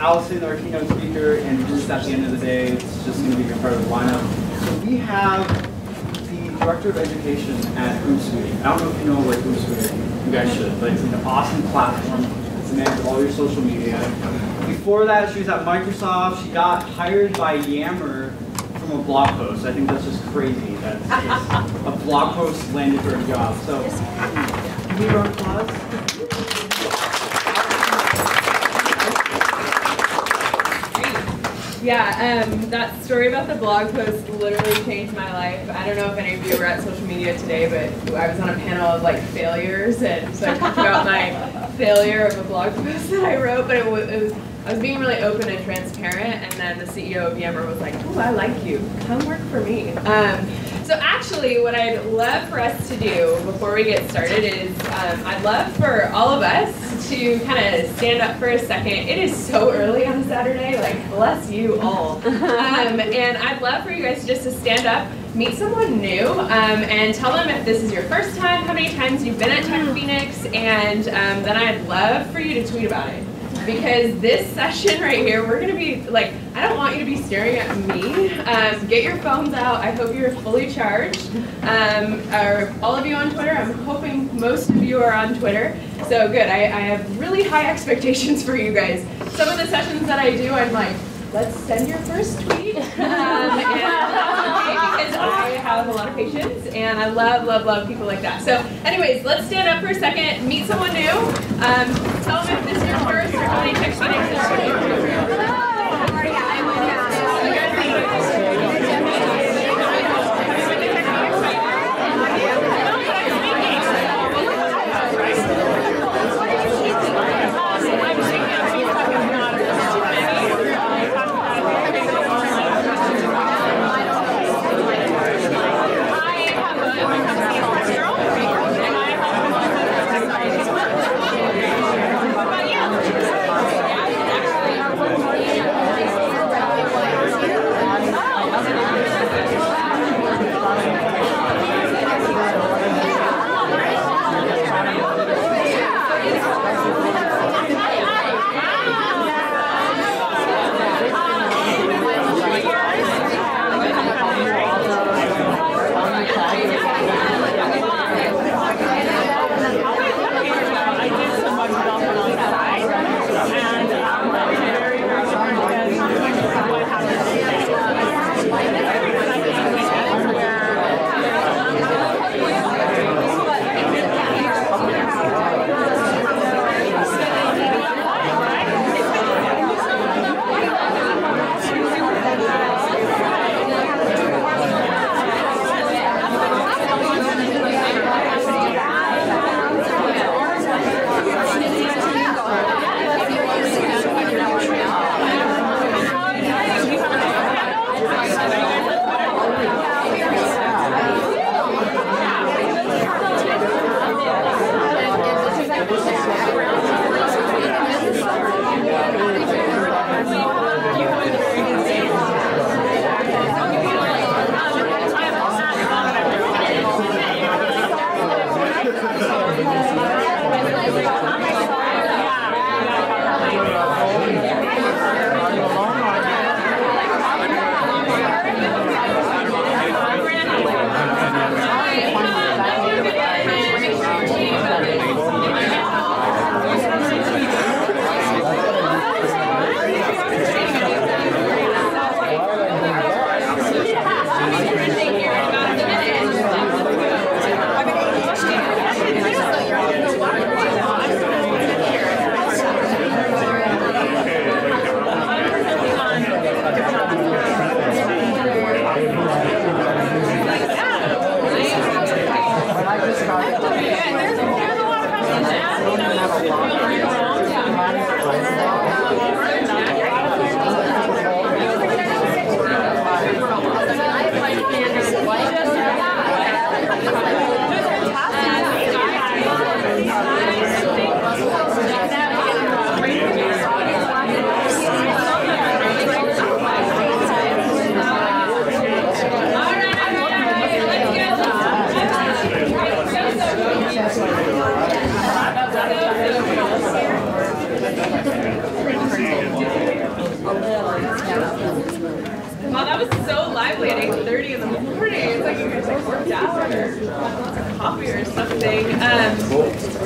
Allison, our keynote speaker, and Bruce at the end of the day. It's just going to be a part of the lineup. So we have the Director of Education at Hootsuite. I don't know if you know what Hootsuite is. You guys should, but it's an awesome platform. It's manages all your social media. Before that, she was at Microsoft. She got hired by Yammer from a blog post. I think that's just crazy. That's just a blog post landed her a job. So, we of applause? Yeah, um, that story about the blog post literally changed my life. I don't know if any of you were at social media today, but I was on a panel of like failures, and so I talked about my failure of a blog post that I wrote. But it was, it was I was being really open and transparent, and then the CEO of Yammer was like, "Oh, I like you. Come work for me." Um, so actually, what I'd love for us to do before we get started is um, I'd love for all of us to kind of stand up for a second. It is so early on a Saturday, like bless you all. Um, and I'd love for you guys just to stand up, meet someone new, um, and tell them if this is your first time, how many times you've been at Tech Phoenix, and um, then I'd love for you to tweet about it because this session right here, we're gonna be like, I don't want you to be staring at me. Um, get your phones out. I hope you're fully charged. Um, are all of you on Twitter? I'm hoping most of you are on Twitter. So good. I, I have really high expectations for you guys. Some of the sessions that I do, I'm like, let's send your first tweet. Um, and because I have a lot of patience and I love, love, love people like that. So, anyways, let's stand up for a second, meet someone new. Um, tell them if this is your first or how many Tech Phoenix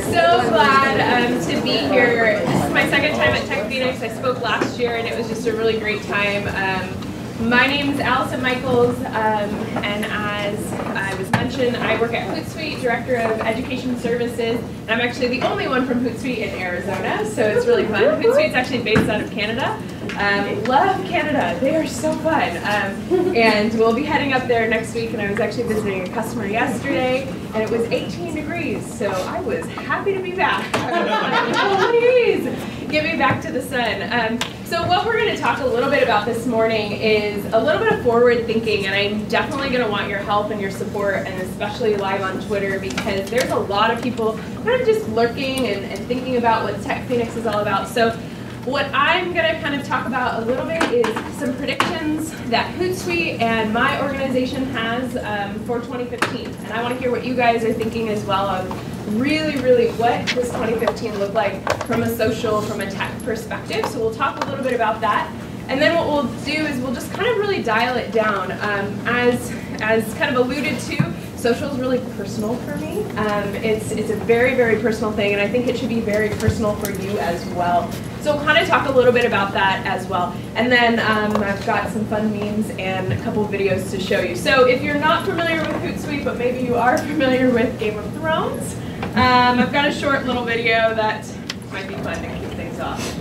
so glad um, to be here. This is my second time at Tech Phoenix. I spoke last year and it was just a really great time. Um, my name is Allison Michels, um, and as I was mentioned, I work at Hootsuite, Director of Education Services, and I'm actually the only one from Hootsuite in Arizona, so it's really fun. Hootsuite's actually based out of Canada. Um, love Canada, they are so fun. Um, and we'll be heading up there next week, and I was actually visiting a customer yesterday, and it was 18 degrees, so I was happy to be back. Please, get me back to the sun. Um, so what we're going to talk a little bit about this morning is a little bit of forward thinking, and I'm definitely going to want your help and your support, and especially live on Twitter, because there's a lot of people kind of just lurking and, and thinking about what Tech Phoenix is all about. So what I'm going to kind of talk about a little bit is some predictions that Hootsuite and my organization has um, for 2015. And I want to hear what you guys are thinking as well of really, really what does 2015 look like from a social, from a tech perspective. So we'll talk a little bit about that. And then what we'll do is we'll just kind of really dial it down. Um, as, as kind of alluded to, social is really personal for me. Um, it's, it's a very, very personal thing, and I think it should be very personal for you as well. So we'll kind of talk a little bit about that as well. And then um, I've got some fun memes and a couple videos to show you. So if you're not familiar with Hootsuite, but maybe you are familiar with Game of Thrones, um, I've got a short little video that might be fun to kick things off.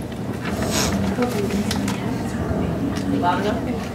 Loud enough?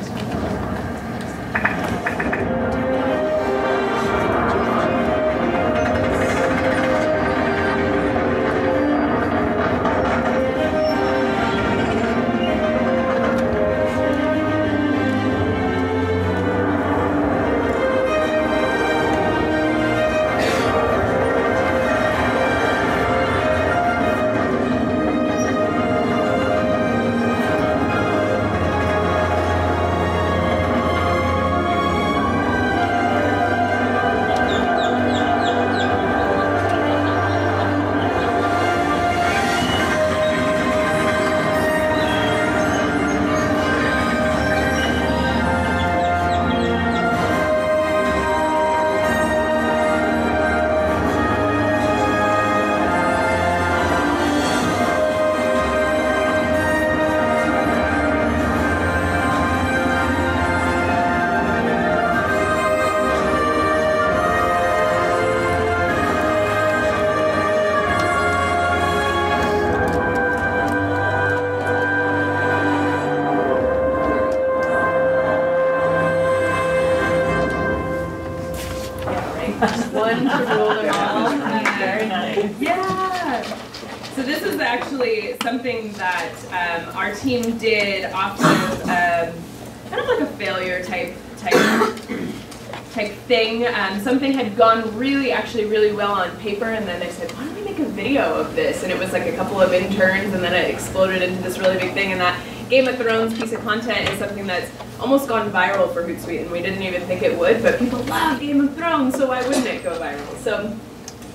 Um, something had gone really, actually really well on paper, and then they said, why don't we make a video of this? And it was like a couple of interns, and then it exploded into this really big thing, and that Game of Thrones piece of content is something that's almost gone viral for Hootsuite, and we didn't even think it would, but people love Game of Thrones, so why wouldn't it go viral? So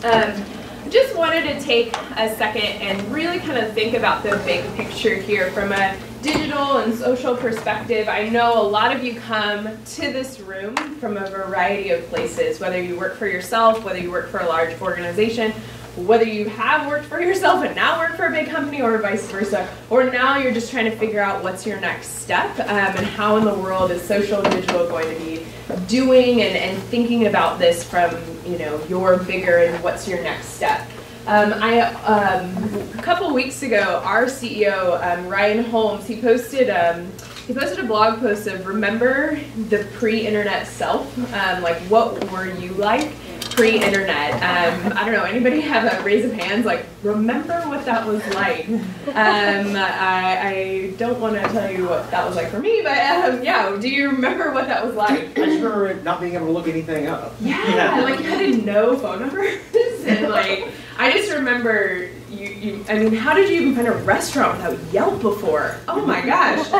um, just wanted to take a second and really kind of think about the big picture here from a digital and social perspective. I know a lot of you come to this room from a variety of places, whether you work for yourself, whether you work for a large organization, whether you have worked for yourself and now work for a big company or vice versa, or now you're just trying to figure out what's your next step um, and how in the world is social and digital going to be doing and, and thinking about this from you know your bigger and what's your next step. Um, I, um, a couple weeks ago, our CEO, um, Ryan Holmes, he posted, um, he posted a blog post of remember the pre-internet self, um, like what were you like? Pre-internet. Um, I don't know, anybody have a raise of hands, like, remember what that was like? Um, I, I, don't want to tell you what that was like for me, but um, yeah, do you remember what that was like? I just remember not being able to look anything up. Yeah, yeah. like you had know phone numbers, and like, I just remember you, you, I mean, how did you even find a restaurant without Yelp before? Oh my gosh.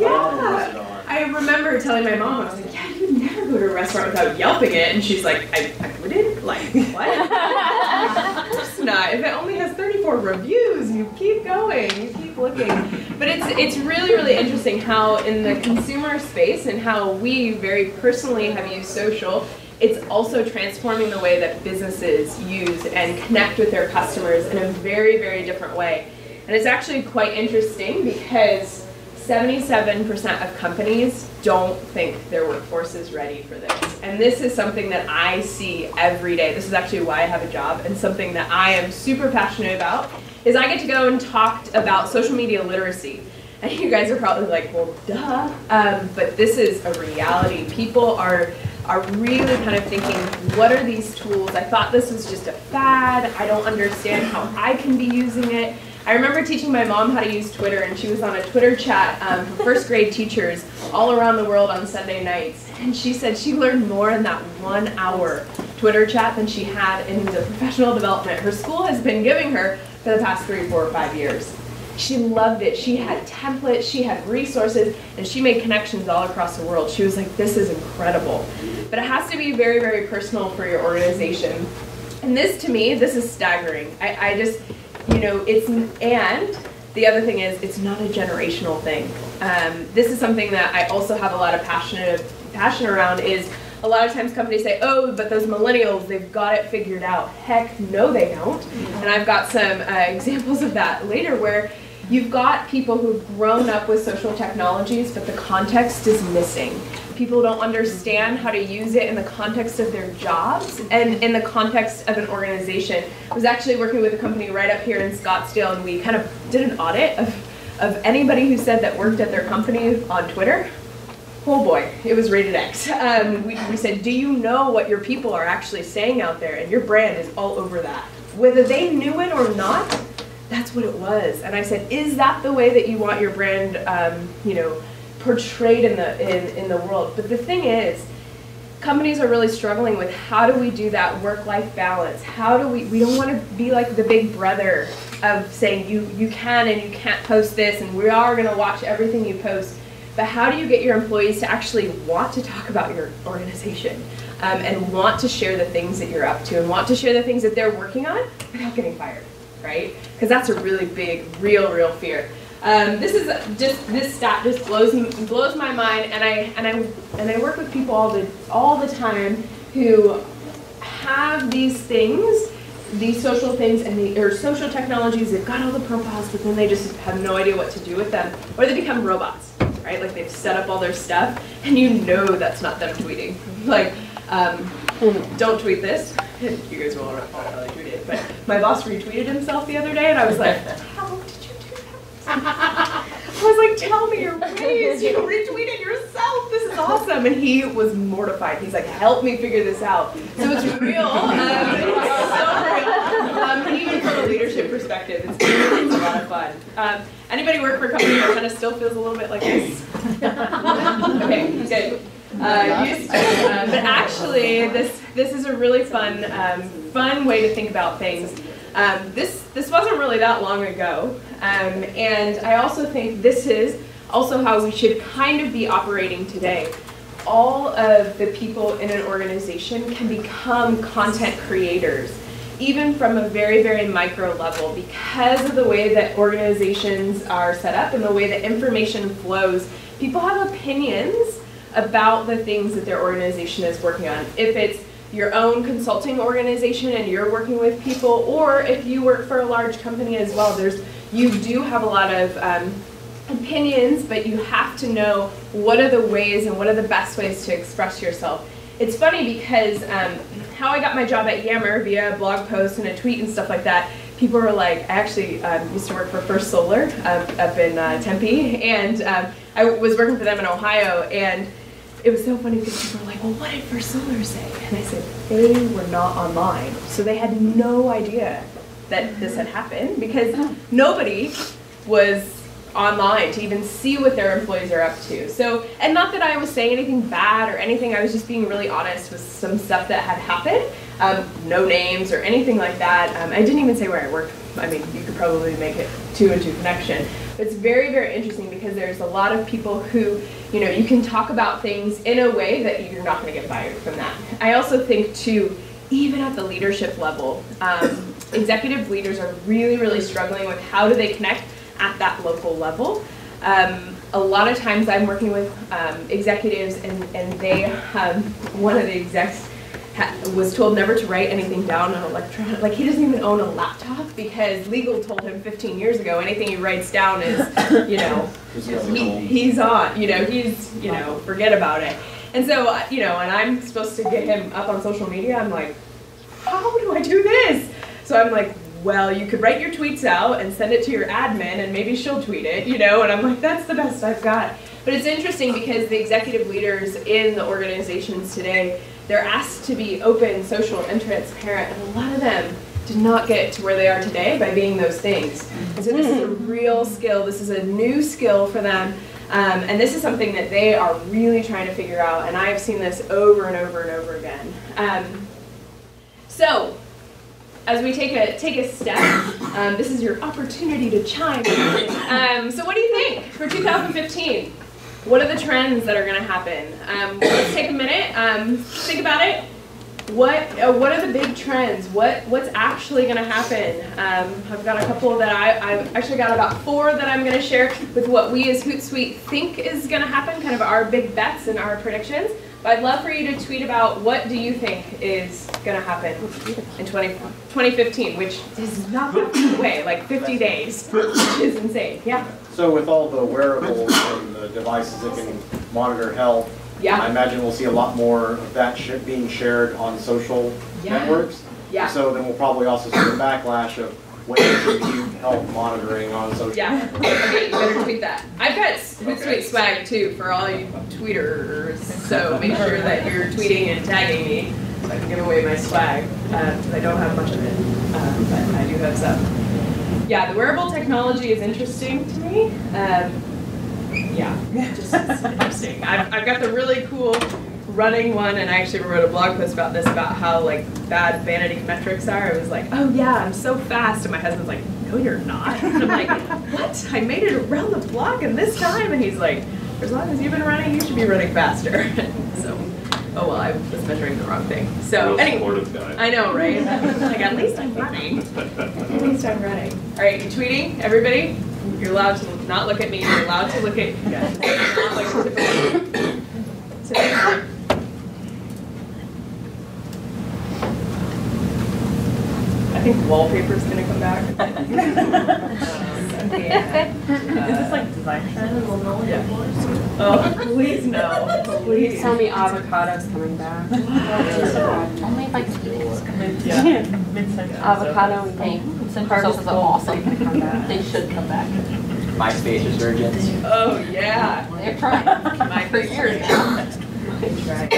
Yeah. I remember telling my mom, I was like, yeah, go to a restaurant without Yelping it. And she's like, I, I wouldn't? Like, what? of course not. If it only has 34 reviews, you keep going, you keep looking. But it's, it's really, really interesting how in the consumer space and how we very personally have used social it's also transforming the way that businesses use and connect with their customers in a very, very different way. And it's actually quite interesting because 77% of companies don't think their workforce is ready for this. And this is something that I see every day. This is actually why I have a job and something that I am super passionate about is I get to go and talk about social media literacy. And you guys are probably like, well, duh. Um, but this is a reality. People are are really kind of thinking, what are these tools? I thought this was just a fad. I don't understand how I can be using it. I remember teaching my mom how to use Twitter, and she was on a Twitter chat um, for first grade teachers all around the world on Sunday nights. And she said she learned more in that one hour Twitter chat than she had in the professional development her school has been giving her for the past three, four, or five years. She loved it. She had templates, she had resources, and she made connections all across the world. She was like, this is incredible. But it has to be very, very personal for your organization. And this, to me, this is staggering. I, I just, you know, it's, and the other thing is, it's not a generational thing. Um, this is something that I also have a lot of passionate, passion around is a lot of times companies say, oh, but those millennials, they've got it figured out. Heck, no, they don't. And I've got some uh, examples of that later where you've got people who've grown up with social technologies, but the context is missing. People don't understand how to use it in the context of their jobs and in the context of an organization. I was actually working with a company right up here in Scottsdale, and we kind of did an audit of, of anybody who said that worked at their company on Twitter oh boy, it was rated X. Um, we, we said, do you know what your people are actually saying out there? And your brand is all over that. Whether they knew it or not, that's what it was. And I said, is that the way that you want your brand, um, you know, portrayed in the in, in the world? But the thing is, companies are really struggling with how do we do that work-life balance? How do we? We don't want to be like the big brother of saying you you can and you can't post this, and we are going to watch everything you post but how do you get your employees to actually want to talk about your organization um, and want to share the things that you're up to and want to share the things that they're working on without getting fired, right? Because that's a really big, real, real fear. Um, this is just this stat just blows blows my mind, and I and I and I work with people all the all the time who have these things, these social things, and the or social technologies. They've got all the profiles, but then they just have no idea what to do with them, or they become robots right? Like they've set up all their stuff, and you know that's not them tweeting. Like, um, don't tweet this. You guys will all probably tweet it, but my boss retweeted himself the other day, and I was like, how did you do that? I was like, tell me your ways. You retweeted yourself. This is awesome. And he was mortified. He's like, help me figure this out. So it's real. Um, it's so real. Um, even from a leadership perspective, it's, it's a lot of fun. Um, Anybody work for a company that kind of still feels a little bit like this? okay, good. Uh, used to, uh, but actually, this this is a really fun um, fun way to think about things. Um, this this wasn't really that long ago, um, and I also think this is also how we should kind of be operating today. All of the people in an organization can become content creators even from a very, very micro level, because of the way that organizations are set up and the way that information flows, people have opinions about the things that their organization is working on. If it's your own consulting organization and you're working with people, or if you work for a large company as well, there's you do have a lot of um, opinions, but you have to know what are the ways and what are the best ways to express yourself. It's funny because um, how I got my job at Yammer via a blog post and a tweet and stuff like that, people were like, I actually um, used to work for First Solar um, up in uh, Tempe, and um, I was working for them in Ohio, and it was so funny because people were like, well, what did First Solar say? And I said, they were not online, so they had no idea that this had happened because nobody was online to even see what their employees are up to. So, and not that I was saying anything bad or anything, I was just being really honest with some stuff that had happened. Um, no names or anything like that. Um, I didn't even say where I worked. I mean, you could probably make it two and two connection. But it's very, very interesting because there's a lot of people who, you know, you can talk about things in a way that you're not going to get fired from that. I also think, too, even at the leadership level, um, executive leaders are really, really struggling with how do they connect at that local level. Um, a lot of times I'm working with um, executives and, and they, one of the execs was told never to write anything down on electronic. Like he doesn't even own a laptop because legal told him 15 years ago anything he writes down is, you know, he, he's on. You know, he's you know, forget about it. And so uh, you know, and I'm supposed to get him up on social media. I'm like, how do I do this? So I'm like, well, you could write your tweets out and send it to your admin, and maybe she'll tweet it, you know. And I'm like, that's the best I've got. But it's interesting because the executive leaders in the organizations today, they're asked to be open, social, and transparent, and a lot of them did not get to where they are today by being those things. And so this is a real skill. This is a new skill for them. Um, and this is something that they are really trying to figure out. And I have seen this over and over and over again. Um, so, as we take a take a step, um, this is your opportunity to chime in. Um, so, what do you think for 2015? What are the trends that are going to happen? Um, let's take a minute, um, think about it. What uh, what are the big trends? What what's actually going to happen? Um, I've got a couple that I I've actually got about four that I'm going to share with what we as Hootsuite think is going to happen, kind of our big bets and our predictions. But I'd love for you to tweet about what do you think is going to happen in 20, 2015, which is not that away, like 50 days, which is insane. Yeah. So with all the wearables and the devices that can monitor health, I imagine we'll see a lot more of that sh- being shared on social Yeah. networks. Yeah. So then we'll probably also see the backlash of ways to health monitoring on social. Yeah. Okay, you better tweet that. I've got Hootsuite swag too for all you tweeters, so make sure that you're tweeting and tagging me so I can give away my swag because I don't have much of it, um, but I do have some. Yeah, the wearable technology is interesting to me. Um, yeah, just interesting. I've, I've got the really cool running one, and I actually wrote a blog post about this about how like bad vanity metrics are. I was like, oh yeah, I'm so fast, and my husband's like, no, you're not. And I'm like, what? I made it around the block in this time, and he's like, as long as you've been running, you should be running faster. so, oh well, I was measuring the wrong thing. So anyway. I know, right? like, at least I'm running. At least I'm running. All right, you tweeting, everybody? You're allowed to not look at me. You're allowed to look at. Yeah. Not like typical- typical- I think wallpaper's gonna come back. Is this like design trend? Oh, please no. Please. Tell me avocado's coming back. Only if I can eat it. Yeah. Mid-century. Avocado and Hey, pink. Central Cardinals Socials are are awesome. gonna come back. They should come back. MySpace resurgence. Oh, yeah. They're trying. My For years now. Good try.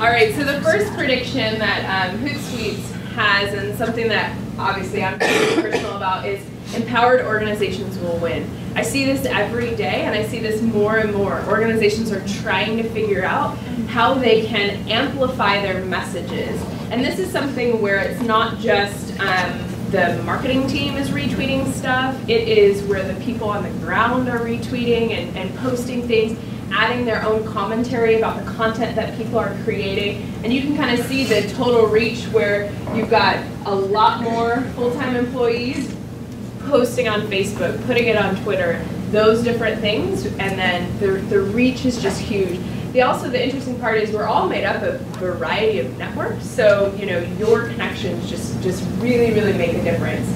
All right, so the first prediction that um, Hootsuite has, and something that obviously I'm personal about, is empowered organizations will win. I see this every day, and I see this more and more. Organizations are trying to figure out how they can amplify their messages. And this is something where it's not just um, the marketing team is retweeting stuff, it is where the people on the ground are retweeting and, and posting things adding their own commentary about the content that people are creating. And you can kind of see the total reach where you've got a lot more full-time employees posting on Facebook, putting it on Twitter, those different things, and then the, the reach is just huge. The also the interesting part is we're all made up of a variety of networks, so you know your connections just just really really make a difference.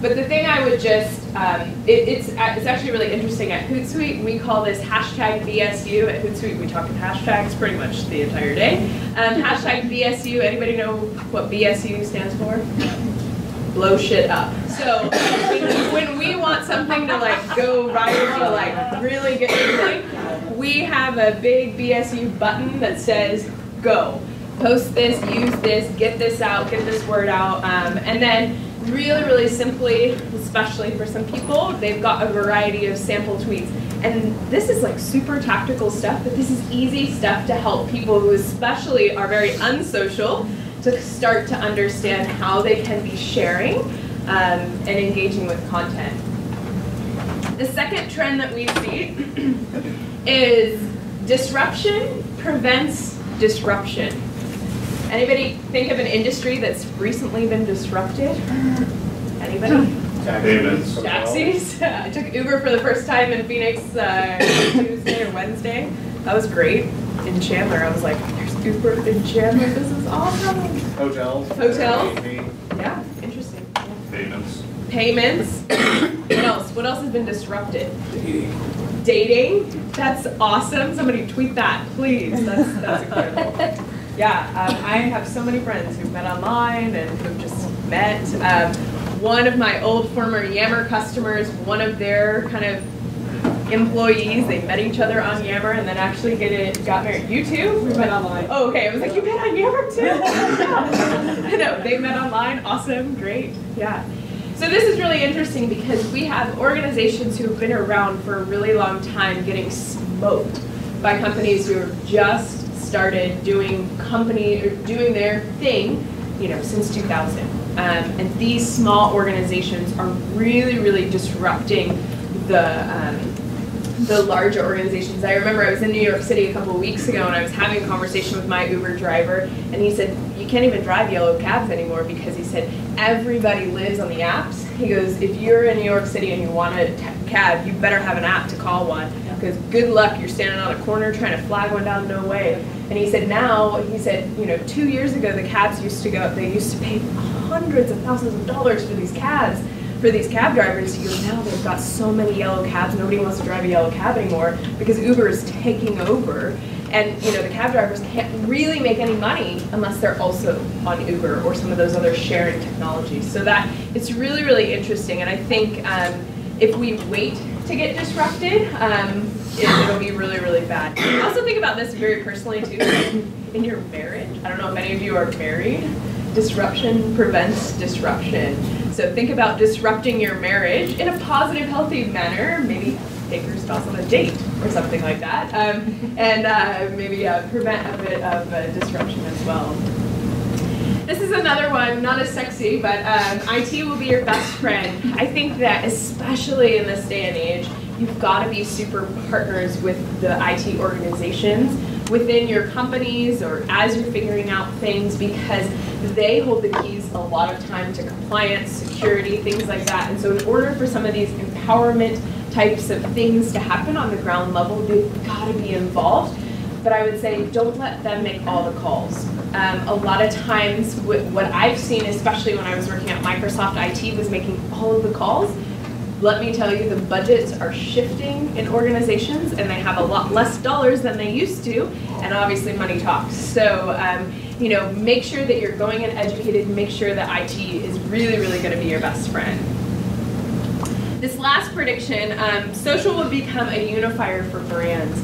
But the thing I would just, um, it, it's, it's actually really interesting at Hootsuite, we call this hashtag BSU. At Hootsuite, we talk in hashtags pretty much the entire day. Um, hashtag BSU, anybody know what BSU stands for? Blow shit up. So when, we want something to like go viral, to like really get moving, we have a big BSU button that says go. Post this, use this, get this out, get this word out, um, and then really, really simply, especially for some people, they've got a variety of sample tweets. And this is like super tactical stuff, but this is easy stuff to help people who especially are very unsocial to start to understand how they can be sharing um, and engaging with content. The second trend that we see is disruption prevents disruption. Anybody think of an industry that's recently been disrupted? Anybody? Taxis, taxis. I took Uber for the first time in Phoenix uh, Tuesday or Wednesday. That was great. In Chandler, I was like, there's Uber in Chandler. This is awesome. Hotels. Hotels. Yeah, interesting. Yeah. Payments. Payments. what else? What else has been disrupted? Dating. That's awesome. Somebody tweet that, please. That's, that's incredible. Yeah, um, I have so many friends who've met online and who've just met. Um, one of my old former Yammer customers, one of their kind of employees, they met each other on Yammer and then actually get it, got married. You too? We met online. Oh, okay. I was like, you met on Yammer too? no, they met online. Awesome. Great. Yeah. So this is really interesting because we have organizations who have been around for a really long time getting smoked by companies who are just started doing company or doing their thing, you know, since 2000. Um, and these small organizations are really, really disrupting the um, the larger organizations. I remember I was in New York City a couple of weeks ago and I was having a conversation with my Uber driver and he said, you can't even drive yellow cabs anymore because he said, everybody lives on the apps. He goes, if you're in New York City and you want a cab, you better have an app to call one because good luck, you're standing on a corner trying to flag one down, no way. And he said now, he said, you know, two years ago the cabs used to go, they used to pay hundreds of thousands of dollars for these cabs for these cab drivers, he goes, now they've got so many yellow cabs, nobody wants to drive a yellow cab anymore because Uber is taking over. And you know, the cab drivers can't really make any money unless they're also on Uber or some of those other sharing technologies. So that it's really, really interesting. And I think um, if we wait to get disrupted, um, it, it'll be really, really bad. I also think about this very personally too. In your marriage, I don't know if any of you are married. Disruption prevents disruption. So think about disrupting your marriage in a positive, healthy manner. Maybe take your spouse on a date or something like that, um, and uh, maybe uh, prevent a bit of uh, disruption as well. This is another one, not as sexy, but um, IT will be your best friend. I think that especially in this day and age, you've got to be super partners with the IT organizations within your companies or as you're figuring out things because they hold the keys a lot of time to compliance, security, things like that. And so in order for some of these empowerment types of things to happen on the ground level, they've got to be involved. But I would say don't let them make all the calls. Um, a lot of times, wh- what I've seen, especially when I was working at Microsoft IT, was making all of the calls. Let me tell you, the budgets are shifting in organizations, and they have a lot less dollars than they used to, and obviously money talks. So, um, you know, make sure that you're going and educated. Make sure that IT is really, really going to be your best friend. This last prediction, um, social will become a unifier for brands.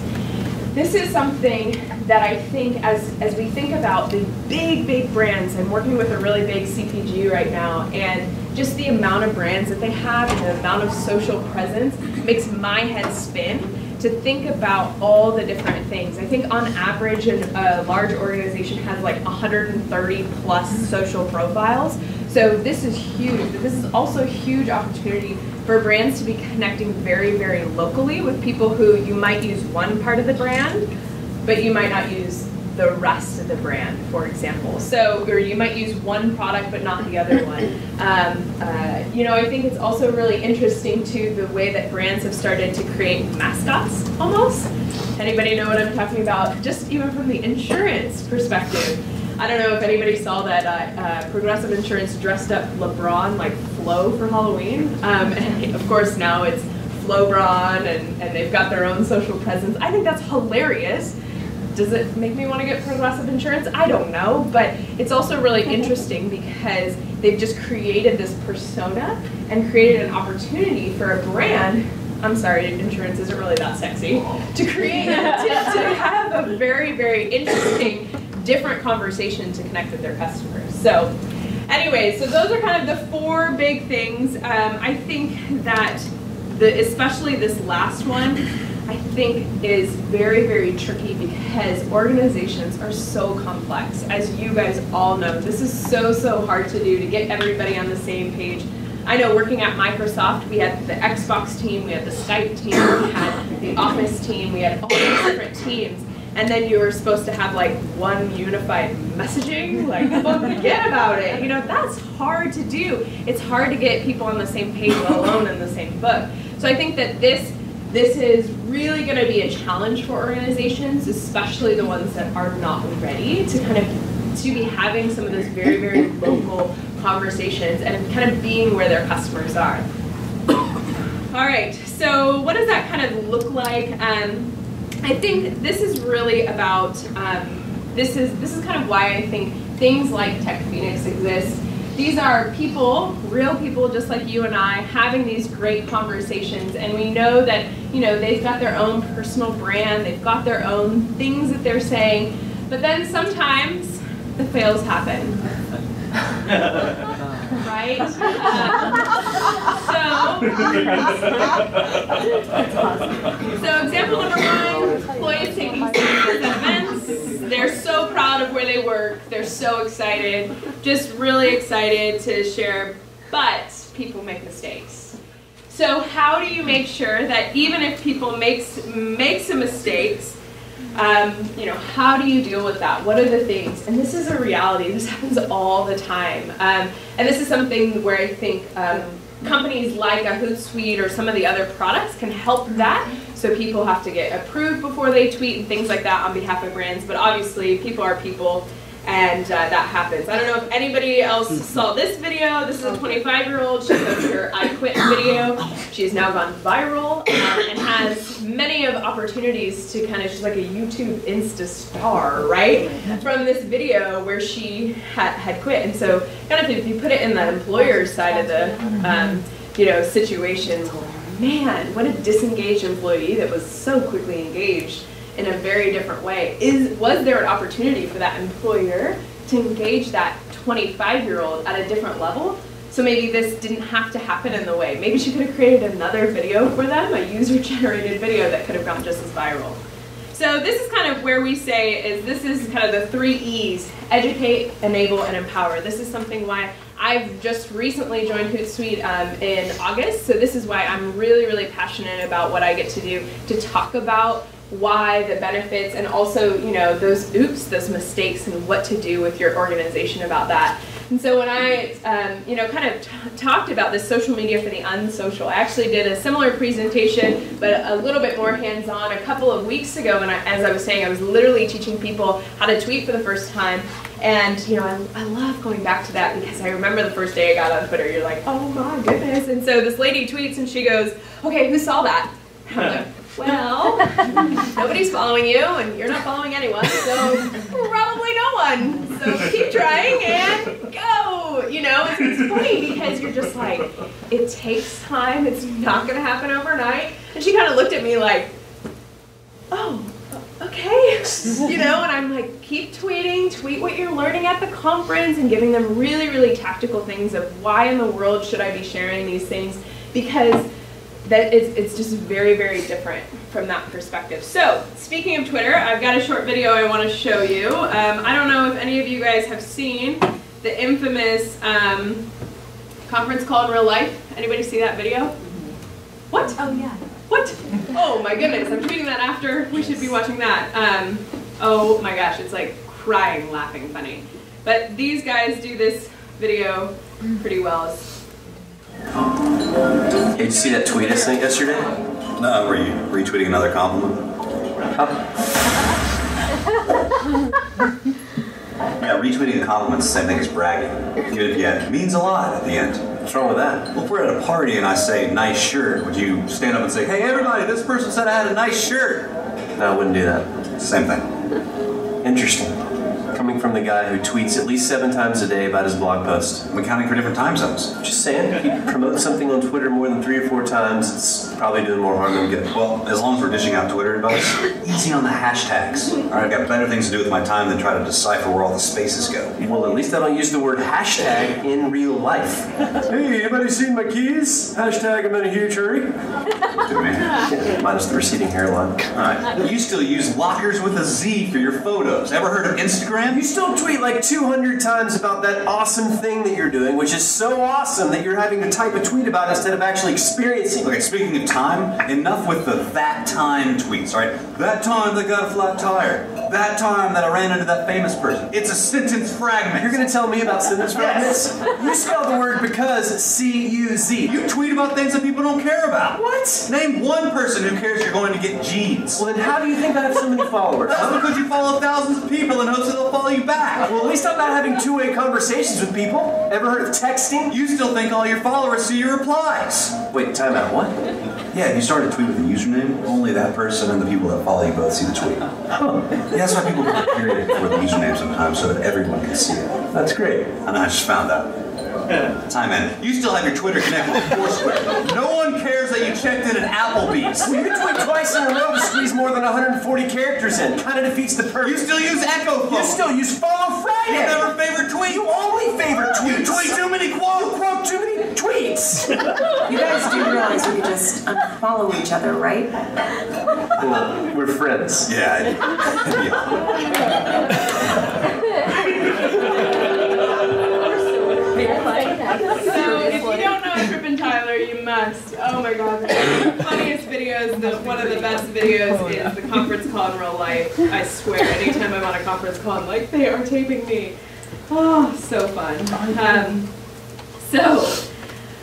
This is something that I think as, as we think about the big, big brands, I'm working with a really big CPG right now, and just the amount of brands that they have and the amount of social presence makes my head spin to think about all the different things. I think on average, a large organization has like 130 plus social profiles. So this is huge, but this is also a huge opportunity for brands to be connecting very, very locally with people who you might use one part of the brand, but you might not use the rest of the brand, for example. So, or you might use one product but not the other one. Um, uh, you know, I think it's also really interesting too the way that brands have started to create mascots almost. Anybody know what I'm talking about? Just even from the insurance perspective. I don't know if anybody saw that uh, uh, Progressive Insurance dressed up LeBron like Flo for Halloween. Um, and of course now it's Flobron and, and they've got their own social presence. I think that's hilarious. Does it make me want to get Progressive Insurance? I don't know, but it's also really interesting because they've just created this persona and created an opportunity for a brand I'm sorry, insurance isn't really that sexy. To create, to, to have a very, very interesting, different conversation to connect with their customers. So, anyway, so those are kind of the four big things. Um, I think that the, especially this last one, I think is very, very tricky because organizations are so complex. As you guys all know, this is so, so hard to do to get everybody on the same page. I know working at Microsoft, we had the Xbox team, we had the Skype team, we had the Office team, we had all these different teams. And then you were supposed to have like one unified messaging, like forget about it. You know, that's hard to do. It's hard to get people on the same page, let alone in the same book. So I think that this this is really going to be a challenge for organizations, especially the ones that are not ready to kind of to be having some of those very very local conversations and kind of being where their customers are. All right, so what does that kind of look like? Um, I think this is really about um, this is this is kind of why I think things like Tech Phoenix exist. These are people, real people just like you and I, having these great conversations, and we know that you know they've got their own personal brand, they've got their own things that they're saying, but then sometimes the fails happen. right? so, so example number one, employees taking pictures at events. They're so proud of where they work. They're so excited, just really excited to share, but people make mistakes. So how do you make sure that even if people makes make some mistakes, um, you know, how do you deal with that? What are the things? And this is a reality. This happens all the time. Um, and this is something where I think um, companies like a Hootsuite or some of the other products can help that. So people have to get approved before they tweet and things like that on behalf of brands. But obviously, people are people and uh, that happens. I don't know if anybody else saw this video. This is a 25 year old. She posted her I Quit video. She's now gone viral um, and has many of opportunities to kind of, she's like a YouTube Insta star, right? From this video where she had, had quit. And so, kind of if you put it in the employer's side of the, um, you know, situation, man, what a disengaged employee that was so quickly engaged in a very different way. Is was there an opportunity for that employer to engage that 25 year old at a different level? So maybe this didn't have to happen in the way. Maybe she could have created another video for them, a user generated video that could have gone just as viral. So this is kind of where we say is this is kind of the three E's, educate, enable, and empower. This is something why I've just recently joined Hootsuite um, in August, so this is why I'm really, really passionate about what I get to do to talk about why, the benefits, and also, you know, those oops, those mistakes, and what to do with your organization about that. And so when I, um, you know, kind of talked about this social media for the unsocial, I actually did a similar presentation, but a little bit more hands-on a couple of weeks ago. And as I was saying, I was literally teaching people how to tweet for the first time. And, you know, I, I love going back to that because I remember the first day I got on Twitter, you're like, oh my goodness. And so this lady tweets and she goes, okay, who saw that? Well, nobody's following you, and you're not following anyone, so probably no one. So keep trying and go. You know, it's, it's funny because you're just like, it takes time. It's not going to happen overnight. And she kind of looked at me like, oh, okay. You know, and I'm like, keep tweeting, tweet what you're learning at the conference, and giving them really, really tactical things of why in the world should I be sharing these things because that it's, it's just very, very different from that perspective. So, speaking of Twitter, I've got a short video I want to show you. Um, I don't know if any of you guys have seen the infamous um, conference call in real life. Anybody see that video? What? Oh, yeah. What? Oh my goodness, I'm tweeting that after. We should be watching that. Um, oh my gosh, it's like crying, laughing, funny. But these guys do this video pretty well. Hey, did you see that tweet I sent yesterday? No, were you retweeting another compliment? Yeah, retweeting a compliment's the same thing as bragging. You add, means a lot at the end. What's wrong with that? Well, if we're at a party and I say nice shirt, would you stand up and say, hey everybody, this person said I had a nice shirt? No, I wouldn't do that. Same thing. Interesting. Coming from the guy who tweets at least seven times a day about his blog post. I'm accounting for different time zones. Just saying, if you promote something on Twitter more than three or four times, it's probably doing more harm than good. Well, as long as we're dishing out Twitter advice, easy on the hashtags. All right, I've got better things to do with my time than try to decipher where all the spaces go. Well, at least I don't use the word hashtag in real life. hey, anybody seen my keys? Hashtag I'm in a huge hurry. Do me. Minus the receding hairline. All right. You still use lockers with a Z for your photos. Ever heard of Instagram? Still tweet like 200 times about that awesome thing that you're doing, which is so awesome that you're having to type a tweet about instead of actually experiencing Okay, speaking of time, enough with the that time tweets, alright? That time that got a flat tire. That time that I ran into that famous person. It's a sentence fragment. You're gonna tell me about sentence fragments? You spell the word because C-U-Z. You tweet about things that people don't care about. What? Name one person who cares you're going to get jeans. Well, then how do you think I have so many followers? That's because you follow thousands of people in hopes that they'll follow you back. Well, at least I'm not having two-way conversations with people. Ever heard of texting? You still think all your followers see your replies. Wait, time out. What? Yeah, if you start a tweet with a username, only that person and the people that follow you both see the tweet. Oh, yeah, that's why people put a period before the username sometimes so that everyone can see it. That's great. And I just found out. Time man, you still have your Twitter connected with Foursquare. No one cares that you checked in at Applebee's. Well, you tweet twice in a row to squeeze more than 140 characters in. Kind of defeats the purpose. You still use Echo You still use Follow You Friday. never favorite tweet. You only favorite You tweets. tweet too many You quotes. quote too many tweets. You guys do realize we could just unfollow each other, right? well, we're friends. Yeah. yeah. You must. Oh my god, the funniest videos, the, one of the best videos is the conference call in real life. I swear, anytime I'm on a conference call, I'm like, they are taping me. Oh, so fun. Um, so,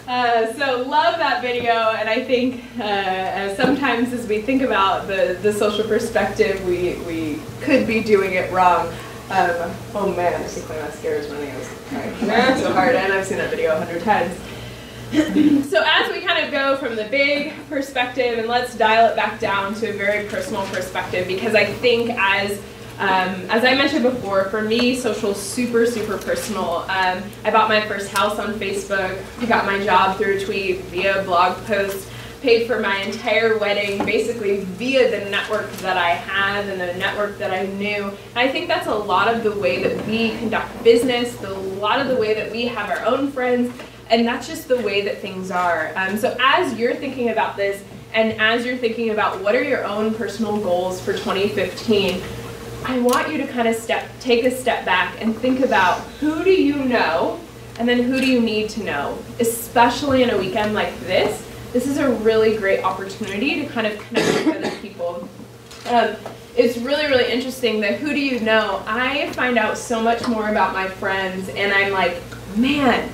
uh, so love that video, and I think uh, sometimes as we think about the, the social perspective, we, we could be doing it wrong. Um, oh man, I think my mascara is running out. That's so hard, and I've seen that video a hundred times. so as we kind of go from the big perspective, and let's dial it back down to a very personal perspective, because I think as um, as I mentioned before, for me, social super, super personal. Um, I bought my first house on Facebook. Got my job through a tweet via blog post. Paid for my entire wedding basically via the network that I had and the network that I knew. And I think that's a lot of the way that we conduct business, the, a lot of the way that we have our own friends, and that's just the way that things are. Um, so as you're thinking about this, and as you're thinking about what are your own personal goals for 2015, I want you to kind of step, take a step back and think about who do you know, and then who do you need to know, especially in a weekend like this. This is a really great opportunity to kind of connect with other people. Um, it's really, really interesting that who do you know? I find out so much more about my friends, and I'm like, man,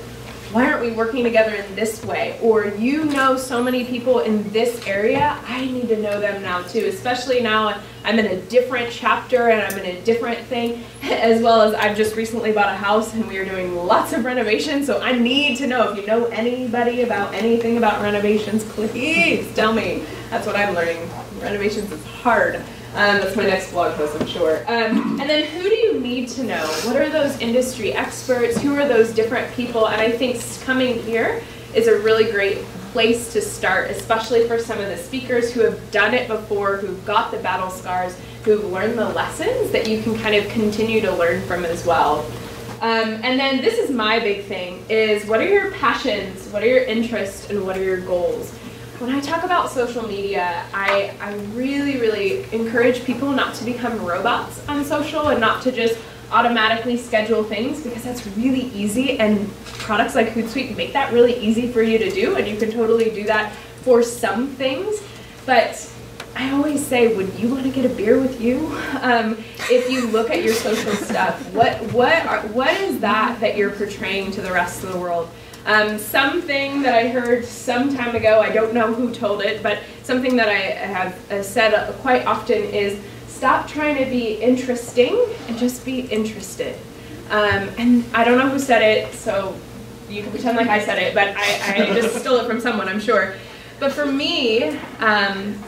why aren't we working together in this way? Or you know so many people in this area, I need to know them now too, especially now I'm in a different chapter and I'm in a different thing, as well as I've just recently bought a house and we are doing lots of renovations, so I need to know if you know anybody about anything about renovations, please tell me. That's what I'm learning. Renovations is hard. Um, that's my next blog post, I'm sure. Um, and then who do you need to know? What are those industry experts? Who are those different people? And I think coming here is a really great place to start, especially for some of the speakers who have done it before, who've got the battle scars, who've learned the lessons that you can kind of continue to learn from as well. Um, and then this is my big thing, is what are your passions, what are your interests, and what are your goals? When I talk about social media, I, I really, really encourage people not to become robots on social and not to just automatically schedule things because that's really easy and products like Hootsuite make that really easy for you to do and you can totally do that for some things. But I always say, would you want to get a beer with you? Um, if you look at your social stuff, what what are, what is that that you're portraying to the rest of the world? Um, something that I heard some time ago, I don't know who told it, but something that I have uh, said uh, quite often is stop trying to be interesting and just be interested. Um, and I don't know who said it, so you can pretend like I said it, but I, I just stole it from someone, I'm sure. But for me, um,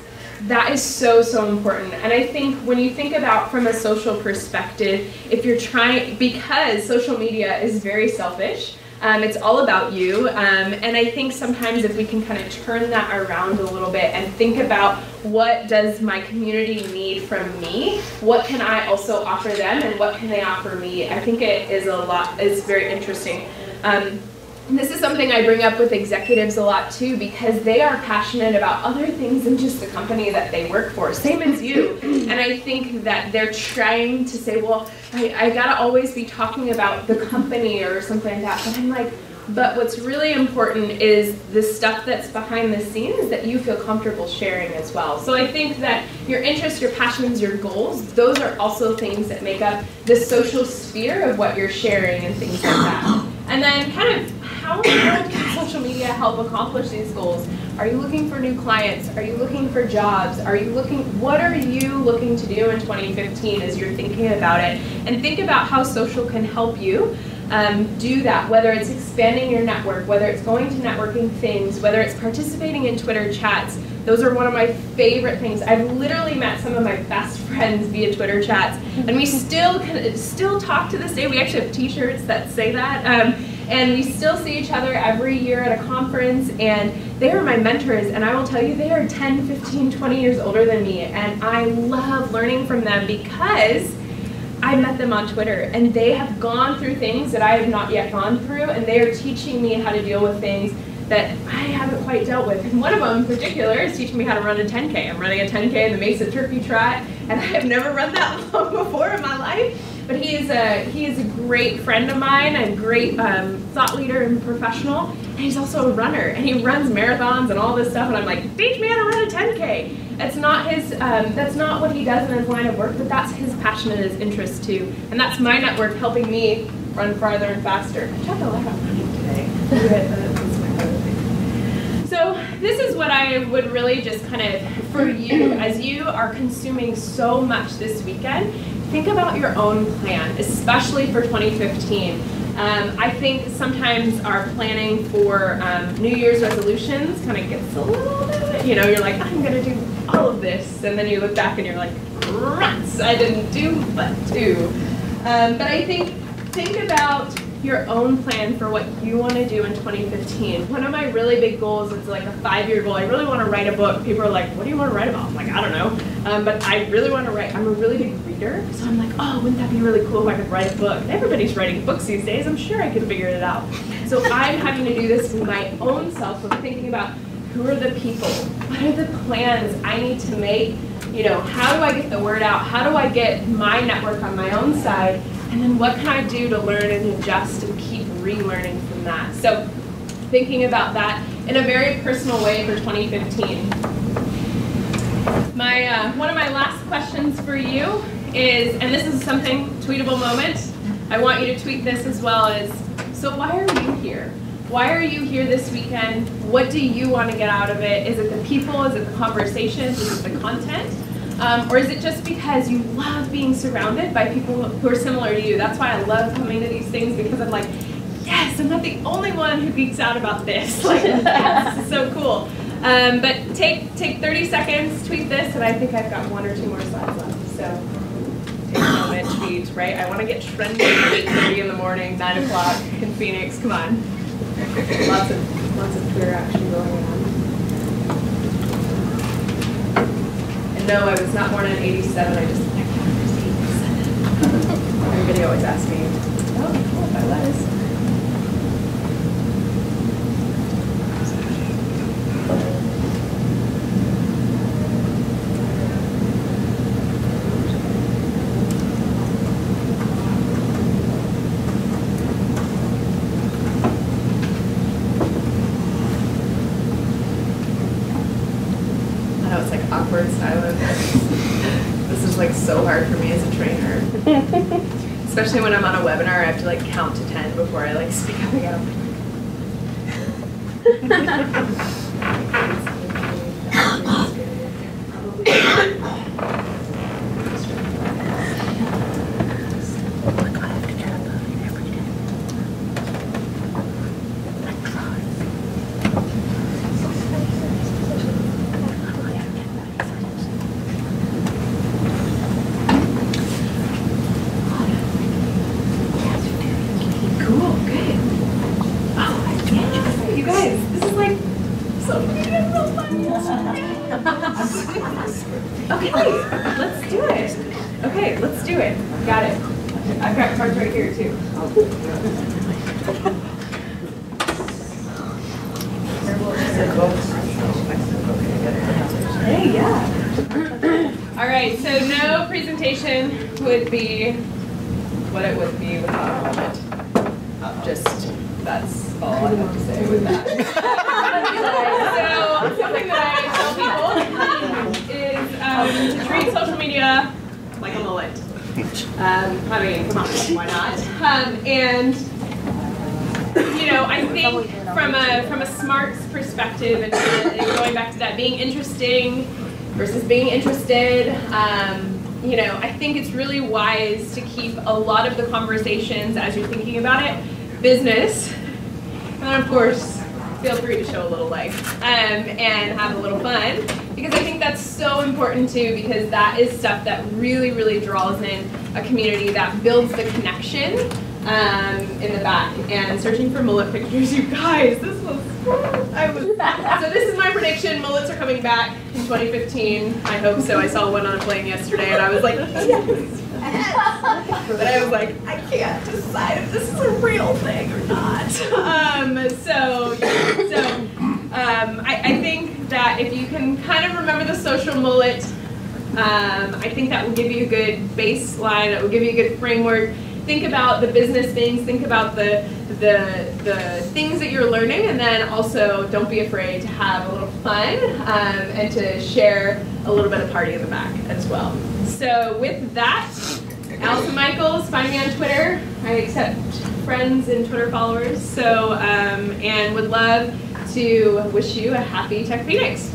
that is so, so important. And I think when you think about from a social perspective, if you're trying, because social media is very selfish, um, it's all about you. Um, and I think sometimes if we can kind of turn that around a little bit and think about what does my community need from me, what can I also offer them, and what can they offer me, I think it is a lot, is very interesting. Um, this is something I bring up with executives a lot too because they are passionate about other things than just the company that they work for, same as you. And I think that they're trying to say, well, I, I gotta always be talking about the company or something like that. But I'm like, but what's really important is the stuff that's behind the scenes that you feel comfortable sharing as well. So I think that your interests, your passions, your goals, those are also things that make up the social sphere of what you're sharing and things like that. And then kind of how can social media help accomplish these goals? Are you looking for new clients? Are you looking for jobs? Are you looking, what are you looking to do in 2015 as you're thinking about it? And think about how social can help you um, do that, whether it's expanding your network, whether it's going to networking things, whether it's participating in Twitter chats. Those are one of my favorite things. I've literally met some of my best friends via Twitter chats, and we still can, still talk to this day. We actually have T-shirts that say that, um, and we still see each other every year at a conference. And they are my mentors, and I will tell you, they are 10, 15, 20 years older than me, and I love learning from them because I met them on Twitter and they have gone through things that I have not yet gone through and they are teaching me how to deal with things that I haven't quite dealt with. And one of them in particular is teaching me how to run a 10K. I'm running a 10K in the Mesa Turkey Trot and I have never run that long before in my life. But he is a, he is a great friend of mine, a great um, thought leader and professional. And he's also a runner and he runs marathons and all this stuff. And I'm like, teach me how to run a 10K. That's not his. Um, that's not what he does in his line of work, but that's his passion and his interest too. And that's my network helping me run farther and faster. I talked a lot about running today. so this is what I would really just kind of for you as you are consuming so much this weekend. Think about your own plan, especially for 2015. Um, I think sometimes our planning for um, New Year's resolutions kind of gets a little bit, you know, you're like, I'm going to do all of this, and then you look back and you're like, rats, I didn't do but do. Um, but I think, think about your own plan for what you want to do in 2015. One of my really big goals is like a five-year goal. I really want to write a book. People are like, what do you want to write about? I'm like, I don't know. Um, but I really want to write. I'm a really big reader. So I'm like, oh, wouldn't that be really cool if I could write a book? Everybody's writing books these days. I'm sure I could figure it out. So I'm having to do this for my own self of thinking about who are the people? What are the plans I need to make? You know, how do I get the word out? How do I get my network on my own side? And then what can I do to learn and adjust and keep relearning from that? So thinking about that in a very personal way for 2015. My, uh, one of my last questions for you is, and this is something, tweetable moment, I want you to tweet this as well, is, so why are you here? Why are you here this weekend? What do you want to get out of it? Is it the people? Is it the conversations? Is it the content? Um, or is it just because you love being surrounded by people who are similar to you? That's why I love coming to these things because I'm like, yes, I'm not the only one who geeks out about this. Like, yes, this is so cool. Um, but take take 30 seconds, tweet this, and I think I've got one or two more slides left. So take a moment, tweet, right? I want to get trending at 8.30 in the morning, 9 o'clock in Phoenix. Come on. Lots of lots of Twitter action going on. No, I was not born in '87. I just I can't remember 87. Everybody always asks me, "Oh, cool if I was." I know it's like awkward silence. this is like so hard for me as a trainer. Especially when I'm on a webinar, I have to like count to 10 before I like speak up again. Cool, good. Oh, you guys, this is like social media is so fun. okay, let's do it. Okay, let's do it. Got it. I've got cards right here too. presentation would be what it would be without a helmet. Just, that's all I have to say with that. so, something that I tell people is um, to treat social media like a mullet. Um, I mean, come on, why not? Um, and you know, I think from a from a smarts perspective, and, and going back to that, being interesting versus being interested. Um, you know, I think it's really wise to keep a lot of the conversations as you're thinking about it, business, and of course, feel free to show a little life um, and have a little fun because I think that's so important too because that is stuff that really, really draws in a community that builds the connection um, in the back. And searching for mullet pictures, you guys, this was, I was, so this is my prediction. Mullets are coming back in 2015. I hope so. I saw one on a plane yesterday and I was like, yes. but I was like, I can't decide if this is a real thing or not. Um, so, so um, I, I think that if you can kind of remember the social mullet, um, I think that will give you a good baseline. It will give you a good framework. Think about the business things. Think about the the the things that you're learning, and then also don't be afraid to have a little fun um, and to share a little bit of party in the back as well. So with that, Allison Michels, find me on Twitter. I accept friends and Twitter followers. So um, and would love to wish you a happy Tech Phoenix.